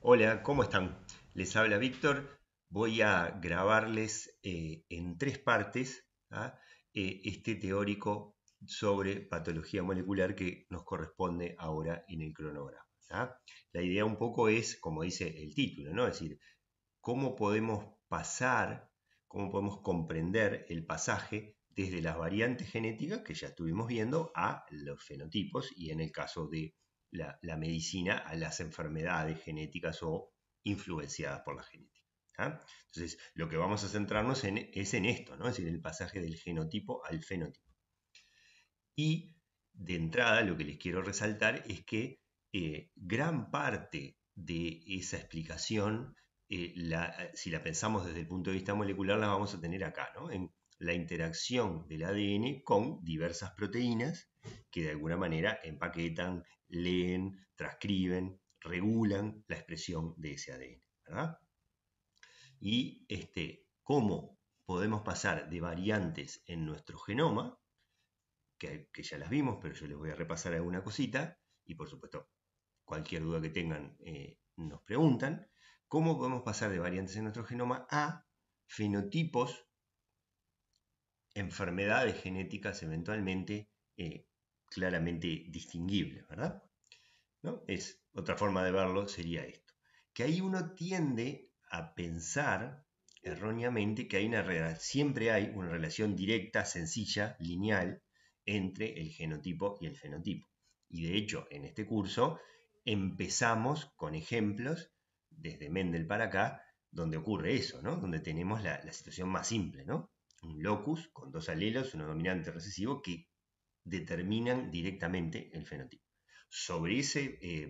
Hola, ¿cómo están? Les habla Víctor. Voy a grabarles eh, en tres partes ¿ah? eh, este teórico sobre patología molecular que nos corresponde ahora en el cronograma. ¿ah? La idea un poco es, como dice el título, ¿no? es decir, cómo podemos pasar, cómo podemos comprender el pasaje desde las variantes genéticas que ya estuvimos viendo a los fenotipos y en el caso de la, medicina a las enfermedades genéticas o influenciadas por la genética. ¿ah? Entonces, lo que vamos a centrarnos en, es en esto, ¿no? es decir, el pasaje del genotipo al fenotipo. Y de entrada, lo que les quiero resaltar es que eh, gran parte de esa explicación, eh, si la pensamos desde el punto de vista molecular, la vamos a tener acá, ¿no? La interacción del ADN con diversas proteínas que de alguna manera empaquetan, leen, transcriben, regulan la expresión de ese ADN. ¿verdad? Y este, cómo podemos pasar de variantes en nuestro genoma, que, ya las vimos, pero yo les voy a repasar alguna cosita, y por supuesto, cualquier duda que tengan eh, nos preguntan, cómo podemos pasar de variantes en nuestro genoma a fenotipos, enfermedades genéticas eventualmente eh, claramente distinguibles, ¿verdad? ¿No? Es, otra forma de verlo sería esto, que ahí uno tiende a pensar erróneamente que hay una siempre hay una relación directa, sencilla, lineal entre el genotipo y el fenotipo. Y de hecho, en este curso empezamos con ejemplos desde Mendel para acá, donde ocurre eso, ¿no? Donde tenemos la, la situación más simple, ¿no? Un locus con dos alelos, uno dominante recesivo, que determinan directamente el fenotipo. Sobre ese eh,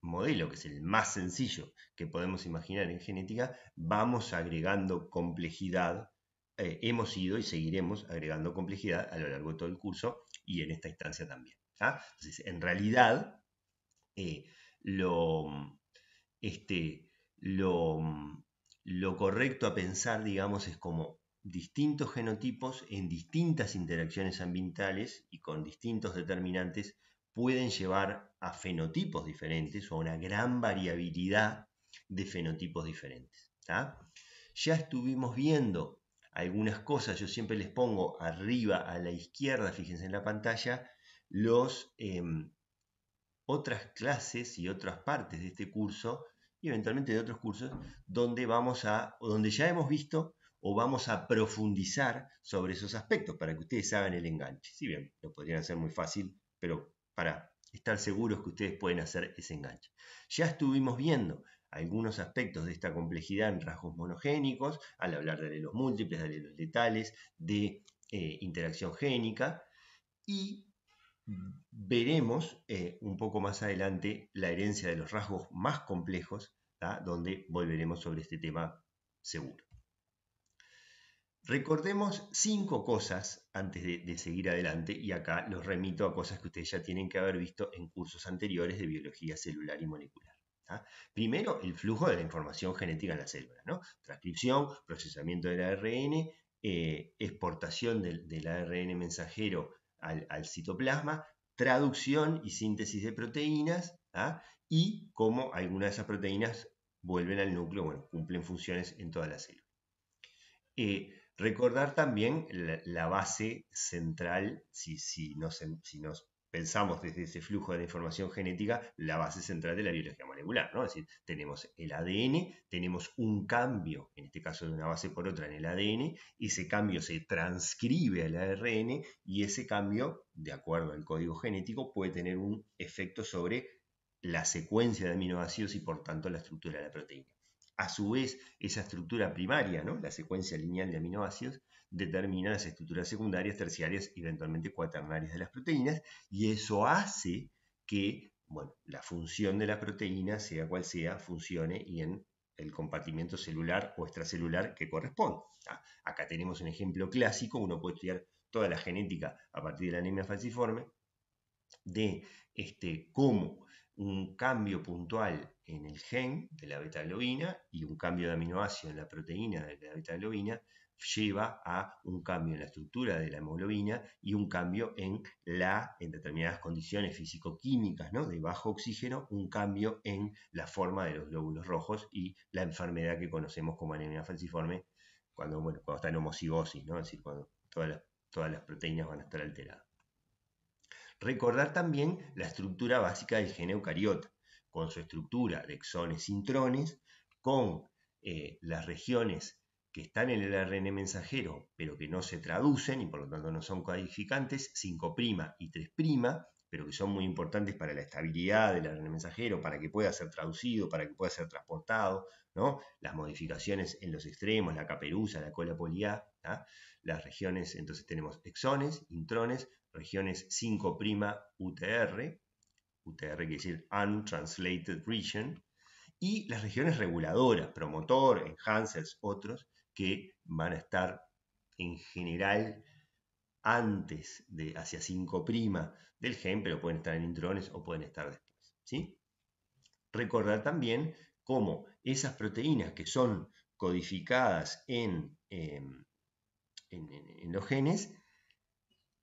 modelo, que es el más sencillo que podemos imaginar en genética, vamos agregando complejidad, eh, hemos ido y seguiremos agregando complejidad a lo largo de todo el curso y en esta instancia también. Entonces, en realidad, eh, este, lo, lo correcto a pensar, digamos, es como distintos genotipos en distintas interacciones ambientales y con distintos determinantes pueden llevar a fenotipos diferentes o a una gran variabilidad de fenotipos diferentes. Ya estuvimos viendo algunas cosas, yo siempre les pongo arriba a la izquierda, fíjense en la pantalla, los em, otras clases y otras partes de este curso y eventualmente de otros cursos donde vamos a donde ya hemos visto o vamos a profundizar sobre esos aspectos para que ustedes hagan el enganche. Si bien lo podrían hacer muy fácil, pero para estar seguros que ustedes pueden hacer ese enganche. Ya estuvimos viendo algunos aspectos de esta complejidad en rasgos monogénicos, al hablar de alelos múltiples, de alelos letales, de eh, interacción génica, y veremos eh, un poco más adelante la herencia de los rasgos más complejos, donde volveremos sobre este tema seguro. Recordemos cinco cosas antes de, seguir adelante y acá los remito a cosas que ustedes ya tienen que haber visto en cursos anteriores de biología celular y molecular. Primero, el flujo de la información genética en la célula, ¿no? transcripción, procesamiento del ARN, eh, exportación del, ARN mensajero al, citoplasma, traducción y síntesis de proteínas y cómo algunas de esas proteínas vuelven al núcleo, bueno, cumplen funciones en toda la célula. Eh, Recordar también la, base central, si, nos, pensamos desde ese flujo de información genética, la base central de la biología molecular, ¿no? Es decir, tenemos el ADN, tenemos un cambio, en este caso de una base por otra en el ADN, ese cambio se transcribe al ARN y ese cambio, de acuerdo al código genético, puede tener un efecto sobre la secuencia de aminoácidos y por tanto la estructura de la proteína. A su vez, esa estructura primaria, ¿no? la secuencia lineal de aminoácidos, determina las estructuras secundarias, terciarias y eventualmente cuaternarias de las proteínas, y eso hace que bueno, la función de la proteína, sea cual sea, funcione y en el compartimiento celular o extracelular que corresponde. Acá tenemos un ejemplo clásico, uno puede estudiar toda la genética a partir de la anemia falciforme, de este, cómo un cambio puntual en el gen de la beta-globina y un cambio de aminoácido en la proteína de la beta-globina lleva a un cambio en la estructura de la hemoglobina y un cambio en la, en determinadas condiciones físico-químicas, ¿no? De bajo oxígeno, un cambio en la forma de los glóbulos rojos y la enfermedad que conocemos como anemia falciforme cuando, bueno, cuando está en homocigosis, ¿no? Es decir, cuando todas todas las proteínas van a estar alteradas. Recordar también la estructura básica del gen eucariota, con su estructura de exones intrones, con eh, las regiones que están en el ARN mensajero, pero que no se traducen y por lo tanto no son codificantes, 5' y 3', pero que son muy importantes para la estabilidad del ARN mensajero, para que pueda ser traducido, para que pueda ser transportado, ¿no? las modificaciones en los extremos, la caperuza, la cola poliá, las regiones, entonces tenemos exones, intrones, regiones 5' UTR, UTR quiere decir Untranslated Region, y las regiones reguladoras, promotor, enhancers, otros, que van a estar en general antes de hacia 5' del gen, pero pueden estar en intrones o pueden estar después. ¿sí? Recordar también cómo esas proteínas que son codificadas en, em, en, los genes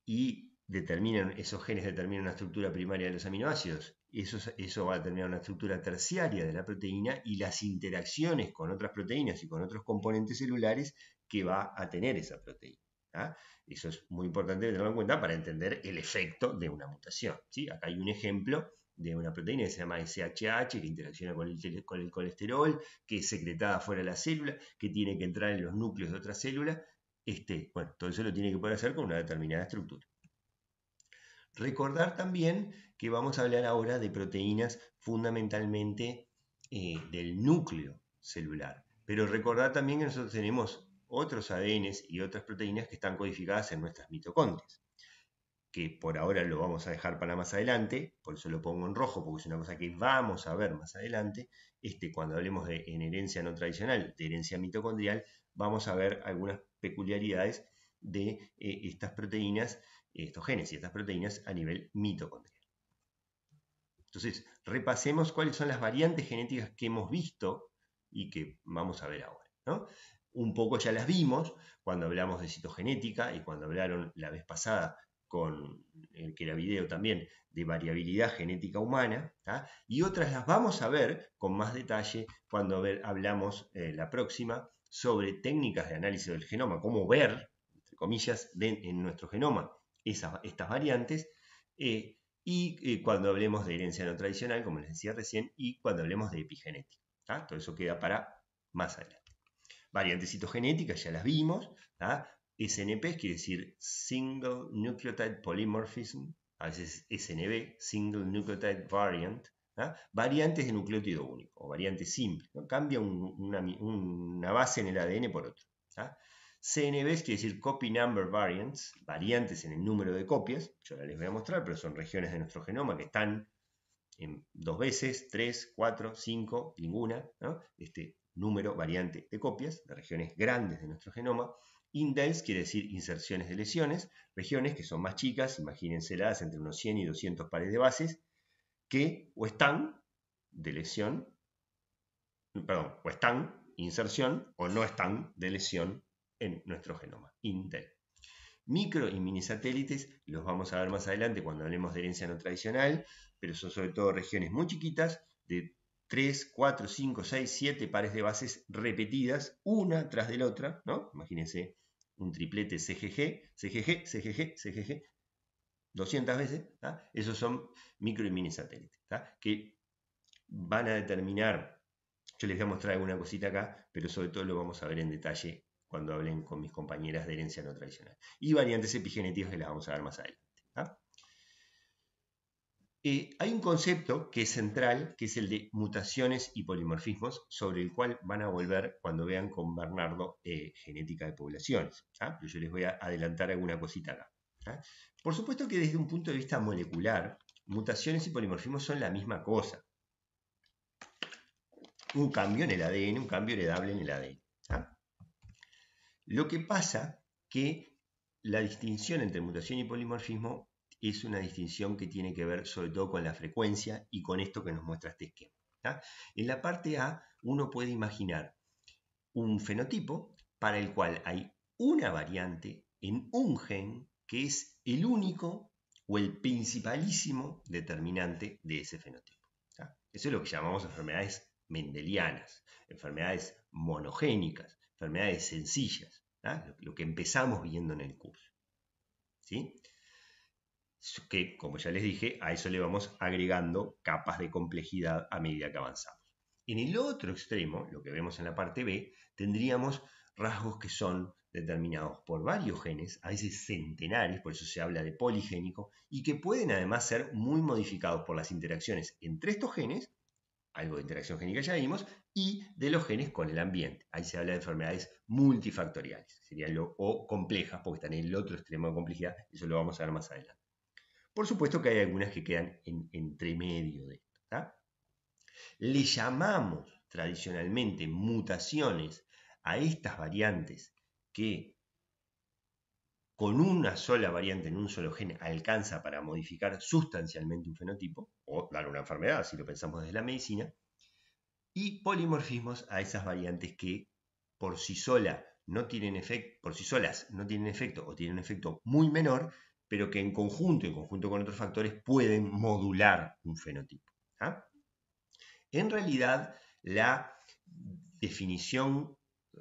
y determinan, esos genes determinan una estructura primaria de los aminoácidos, eso, eso va a determinar una estructura terciaria de la proteína y las interacciones con otras proteínas y con otros componentes celulares que va a tener esa proteína. ¿ah? Eso es muy importante tenerlo en cuenta para entender el efecto de una mutación. ¿sí? Acá hay un ejemplo de una proteína que se llama SHH, que interacciona con el, con el colesterol, que es secretada fuera de la célula, que tiene que entrar en los núcleos de otra célula. Este, bueno, todo eso lo tiene que poder hacer con una determinada estructura. Recordar también que vamos a hablar ahora de proteínas fundamentalmente eh, del núcleo celular. Pero recordar también que nosotros tenemos otros ADNs y otras proteínas que están codificadas en nuestras mitocondrias que por ahora lo vamos a dejar para más adelante, por eso lo pongo en rojo, porque es una cosa que vamos a ver más adelante, este, cuando hablemos de en herencia no tradicional, de herencia mitocondrial, vamos a ver algunas peculiaridades de eh, estas proteínas, estos genes y estas proteínas a nivel mitocondrial. Entonces, repasemos cuáles son las variantes genéticas que hemos visto y que vamos a ver ahora. Un poco ya las vimos cuando hablamos de citogenética y cuando hablaron la vez pasada con el que era video también, de variabilidad genética humana, y otras las vamos a ver con más detalle cuando hablamos eh, la próxima sobre técnicas de análisis del genoma, cómo ver, comillas, en nuestro genoma estas variantes, eh, y eh, cuando hablemos de herencia no tradicional, como les decía recién, y cuando hablemos de epigenética. Todo eso queda para más adelante. Variantes citogenéticas ya las vimos, SNP quiere decir Single Nucleotide Polymorphism, a veces SNB, Single Nucleotide Variant, variantes de nucleótido único o variantes simples, cambia una, base en el ADN por otro. CNB quiere decir Copy Number Variants, variantes en el número de copias, yo ahora les voy a mostrar, pero son regiones de nuestro genoma que están dos veces, tres, cuatro, cinco, ninguna, este número variante de copias, de regiones grandes de nuestro genoma. Indels quiere decir inserciones de lesiones, regiones que son más chicas, imagínenselas entre unos 100 y 200 pares de bases, que o están de lesión, perdón, o están inserción o no están de lesión en nuestro genoma, Indel. Micro y mini satélites los vamos a ver más adelante cuando hablemos de herencia no tradicional, pero son sobre todo regiones muy chiquitas de 3, 4, 5, 6, 7 pares de bases repetidas, una tras de la otra, ¿no? Imagínense un triplete CGG, CGG, CGG, CGG, 200 veces, esos son micro y mini satélites, que van a determinar, yo les voy a mostrar alguna cosita acá, pero sobre todo lo vamos a ver en detalle cuando hablen con mis compañeras de herencia no tradicional. Y variantes epigenéticas que las vamos a ver más adelante. Eh, hay un concepto que es central, que es el de mutaciones y polimorfismos, sobre el cual van a volver cuando vean con Bernardo eh, genética de poblaciones. ¿ah? yo les voy a adelantar alguna cosita acá. ¿ah? Por supuesto que desde un punto de vista molecular, mutaciones y polimorfismos son la misma cosa. Un cambio en el ADN, un cambio heredable en el ADN. Lo que pasa que la distinción entre mutación y polimorfismo es una distinción que tiene que ver sobre todo con la frecuencia y con esto que nos muestra este esquema. En la parte A uno puede imaginar un fenotipo para el cual hay una variante en un gen que es el único o el principalísimo determinante de ese fenotipo. Eso es lo que llamamos enfermedades mendelianas, enfermedades monogénicas, enfermedades sencillas, lo que empezamos viendo en el curso. ¿Sí? Que, como ya les dije, a eso le vamos agregando capas de complejidad a medida que avanzamos. En el otro extremo, lo que vemos en la parte B, tendríamos rasgos que son determinados por varios genes, a veces centenares, por eso se habla de poligénico, y que pueden además ser muy modificados por las interacciones entre estos genes, algo de interacción génica ya vimos, y de los genes con el ambiente. Ahí se habla de enfermedades multifactoriales, serían lo, o complejas, porque están en el otro extremo de complejidad, eso lo vamos a ver más adelante. Por supuesto que hay algunas que quedan en, entre medio de esto. Le llamamos tradicionalmente mutaciones a estas variantes que con una sola variante en un solo gen alcanza para modificar sustancialmente un fenotipo, o dar una enfermedad, si lo pensamos desde la medicina, y polimorfismos a esas variantes que por sí, sola no tienen efecto, por sí solas no tienen efecto o tienen un efecto muy menor, pero que en conjunto, en conjunto con otros factores, pueden modular un fenotipo. ¿ah? En realidad, la definición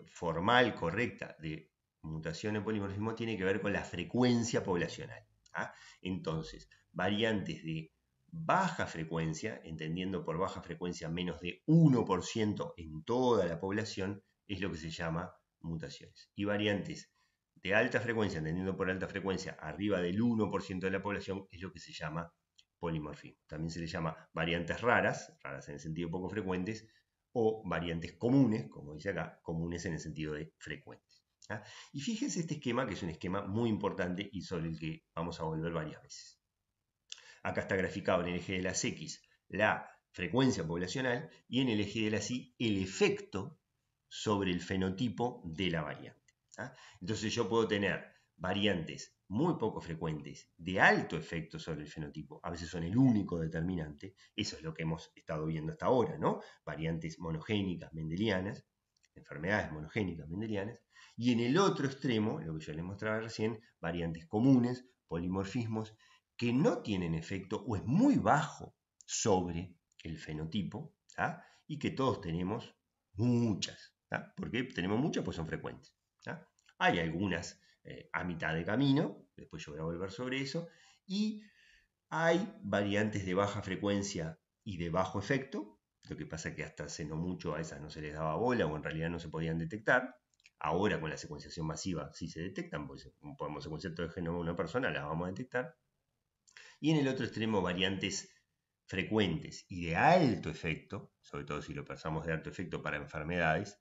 formal correcta de mutación en polimorfismo tiene que ver con la frecuencia poblacional. ¿ah? Entonces, variantes de baja frecuencia, entendiendo por baja frecuencia menos de 1% en toda la población, es lo que se llama mutaciones. Y variantes de alta frecuencia, entendiendo por alta frecuencia arriba del 1% de la población, es lo que se llama polimorfismo. También se le llama variantes raras, raras en el sentido poco frecuentes, o variantes comunes, como dice acá, comunes en el sentido de frecuentes. ¿Ah? Y fíjense este esquema, que es un esquema muy importante y sobre el que vamos a volver varias veces. Acá está graficado en el eje de las X la frecuencia poblacional y en el eje de las Y el efecto sobre el fenotipo de la variante. ¿ah? Entonces yo puedo tener variantes muy poco frecuentes de alto efecto sobre el fenotipo, a veces son el único determinante, eso es lo que hemos estado viendo hasta ahora, ¿no? Variantes monogénicas mendelianas, enfermedades monogénicas mendelianas, y en el otro extremo, lo que yo les mostraba recién, variantes comunes, polimorfismos, que no tienen efecto o es muy bajo sobre el fenotipo, y que todos tenemos muchas. ¿Por qué tenemos muchas? Pues son frecuentes. Hay algunas eh, a mitad de camino, después yo voy a volver sobre eso, y hay variantes de baja frecuencia y de bajo efecto, lo que pasa es que hasta hace no mucho a esas no se les daba bola o en realidad no se podían detectar. Ahora con la secuenciación masiva sí se detectan, pues podemos secuenciar todo el genoma de una persona, las vamos a detectar. Y en el otro extremo variantes frecuentes y de alto efecto, sobre todo si lo pensamos de alto efecto para enfermedades,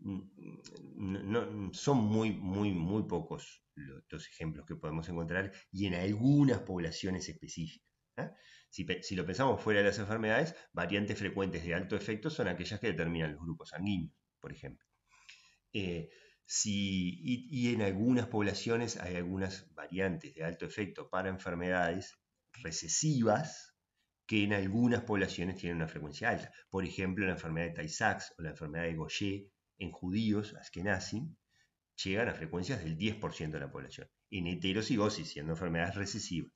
no, son muy, muy, muy pocos los, ejemplos que podemos encontrar y en algunas poblaciones específicas. ¿eh? Si, lo pensamos fuera de las enfermedades, variantes frecuentes de alto efecto son aquellas que determinan los grupos sanguíneos, por ejemplo. Eh, y, en algunas poblaciones hay algunas variantes de alto efecto para enfermedades recesivas que en algunas poblaciones tienen una frecuencia alta. Por ejemplo, la enfermedad de Tay-Sachs o la enfermedad de Gaucher en judíos, askenazim, llegan a frecuencias del 10% de la población. En heterocigosis, siendo enfermedades recesivas.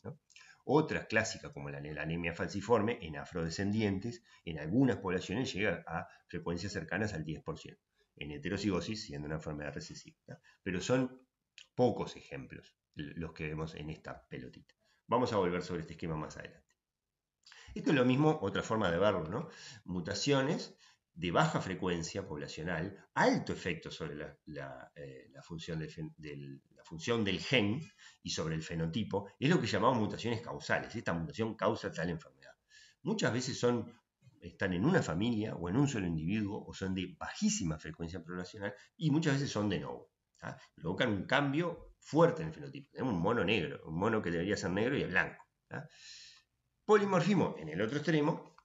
Otras clásicas, como la, anemia falciforme, en afrodescendientes, en algunas poblaciones llega a frecuencias cercanas al 10%. En heterocigosis, siendo una enfermedad recesiva. Pero son pocos ejemplos los que vemos en esta pelotita. Vamos a volver sobre este esquema más adelante. Esto es lo mismo, otra forma de verlo, ¿no? Mutaciones de baja frecuencia poblacional, alto efecto sobre la, eh, función del, la, función del, gen y sobre el fenotipo, es lo que llamamos mutaciones causales. Esta mutación causa tal enfermedad. Muchas veces son, están en una familia o en un solo individuo o son de bajísima frecuencia poblacional y muchas veces son de nuevo. ¿ah? Provocan un cambio fuerte en el fenotipo. Tenemos un mono negro, un mono que debería ser negro y es blanco. ¿ah? Polimorfismo en el otro extremo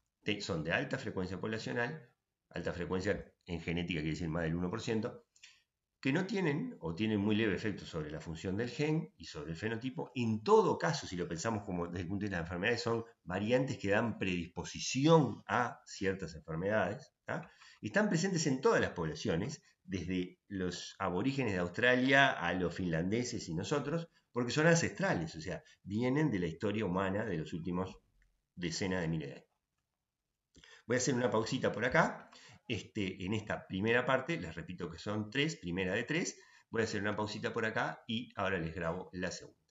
son de alta frecuencia poblacional alta frecuencia en genética quiere decir más del 1%, que no tienen o tienen muy leve efecto sobre la función del gen y sobre el fenotipo. En todo caso, si lo pensamos como desde el punto de vista de las enfermedades, son variantes que dan predisposición a ciertas enfermedades. Están presentes en todas las poblaciones, desde los aborígenes de Australia a los finlandeses y nosotros, porque son ancestrales, o sea, vienen de la historia humana de los últimos decenas de miles de años. Voy a hacer una pausita por acá este, en esta primera parte, les repito que son tres, primera de tres, voy a hacer una pausita por acá y ahora les grabo la segunda.